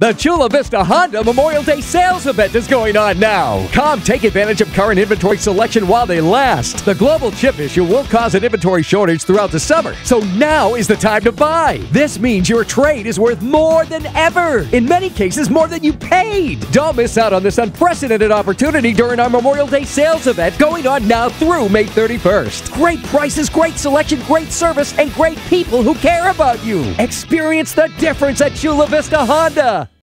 The Chula Vista Honda Memorial Day sales event is going on now. Come take advantage of current inventory selection while they last. The global chip issue will cause an inventory shortage throughout the summer, so now is the time to buy. This means your trade is worth more than ever. In many cases, more than you paid. Don't miss out on this unprecedented opportunity during our Memorial Day sales event going on now through May 31st. Great prices, great selection, great service, and great people who care about you. Experience the difference at Chula Vista Honda.